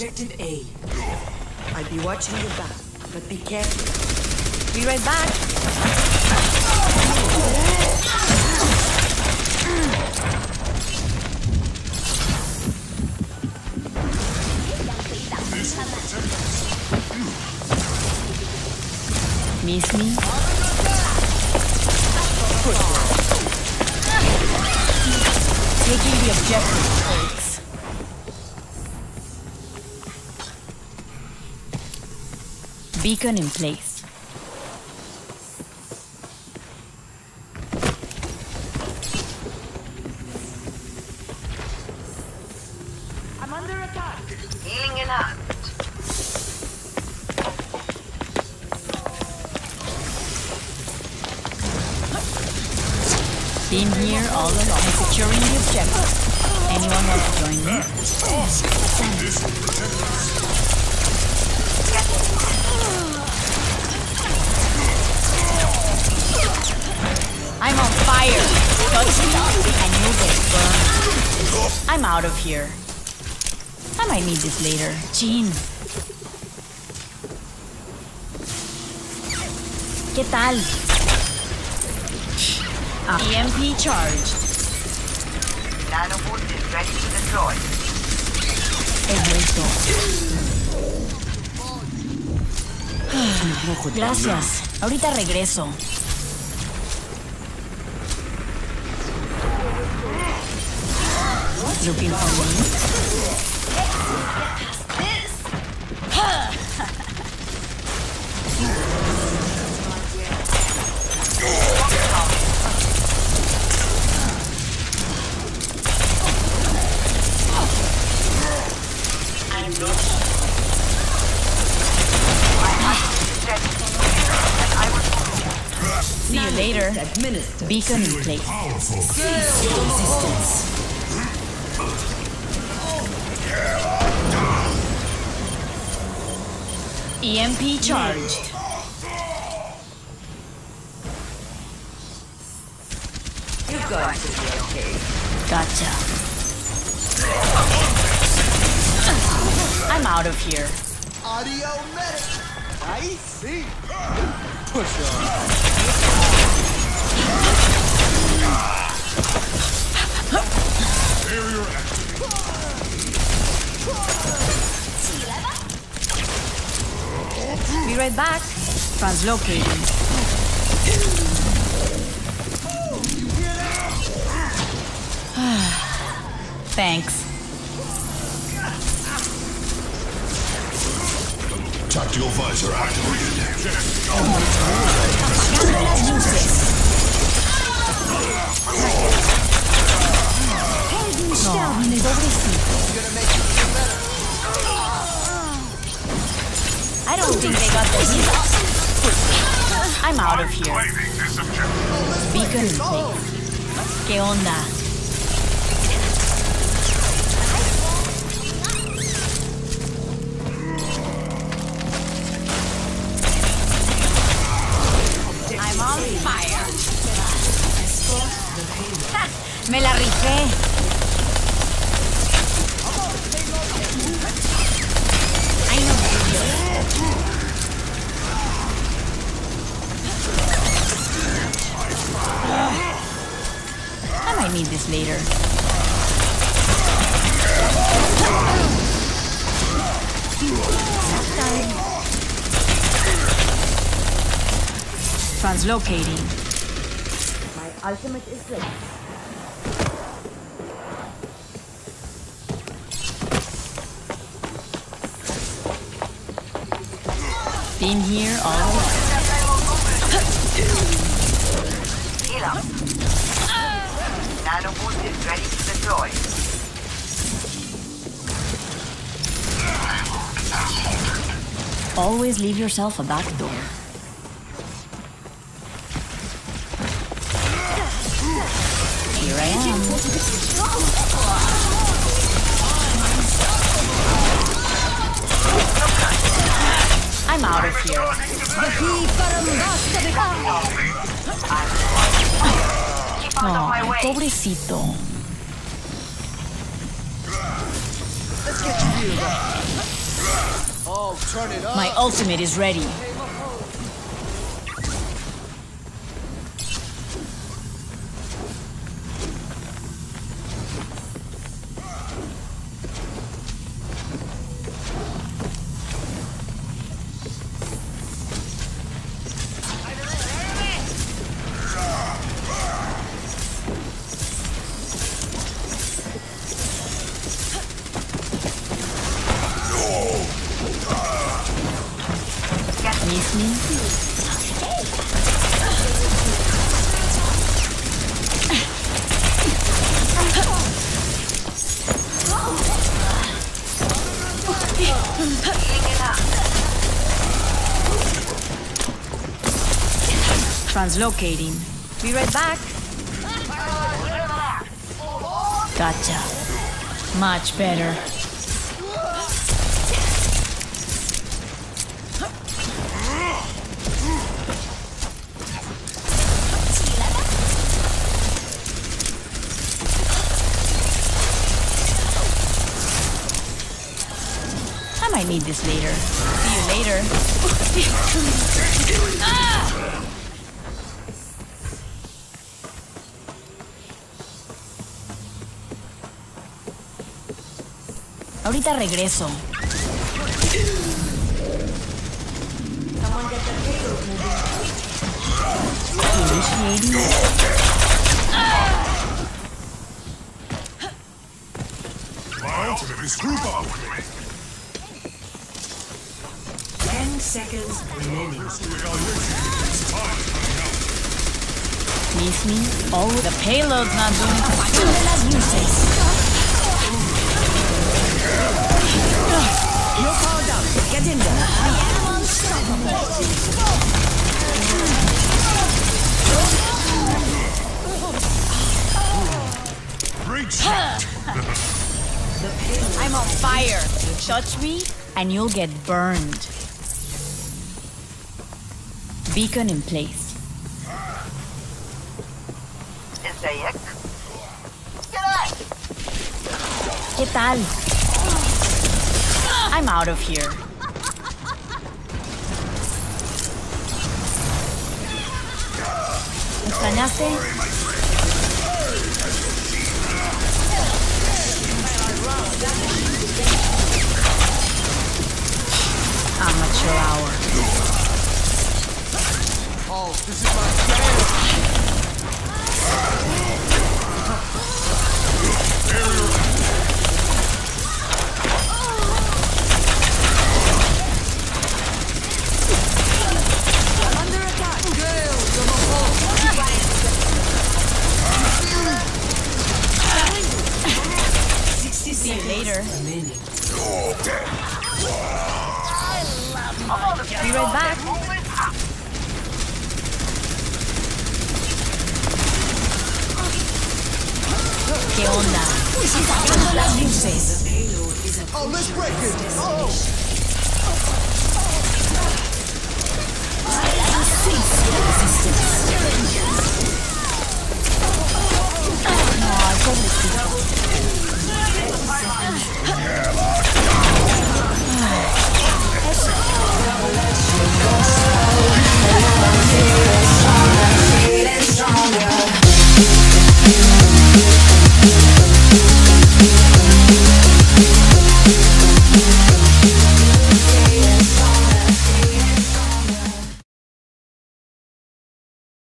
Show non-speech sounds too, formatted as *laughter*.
Objective A. I'll be watching your back, but be careful. Be right back. Miss me? Taking the objective, Beacon in place. I'm under attack. Healing in hand. Been here all along, securing the objective. Anyone want to join me? Oh, I'm out of here. I might need this later. Jean. ¿Qué tal? Ah, EMP charged. Nanoboot is ready to deploy. Gracias. Ahorita regreso. Looking for me? See you later. Beacon in place. Cease your resistance. EMP charged. You're going to be okay. Gotcha. I'm out of here. Audio medic. I see. Push *laughs* on. Be right back. Translocating. *sighs* Thanks. Tactical visor activated. No, pobrecito. I don't think they got the heat. I'm out of here. Claiming this objective. Beacon in place. ¿Qué onda? I'm on fire. Ja, *laughs* Me la rifé. I need this later. Translocating. My ultimate is ready. Been here all along. Is ready to deploy. Always leave yourself a back door. Here I am. I'm out of here. It up. My ultimate is ready. Translocating. Be right back. Gotcha. Much better. I might need this later. See you later. *laughs* Ah! Ahorita regreso. Ten seconds. Miss me? Oh, the payload's not doing las luces. Get I'm on fire. Touch me, and you'll get burned. Beacon in place. Get out! I'm out of here. ¿Me Be right back. ¿Qué onda? Apagando las luces. Payload is at Oh, let's break it. Oh,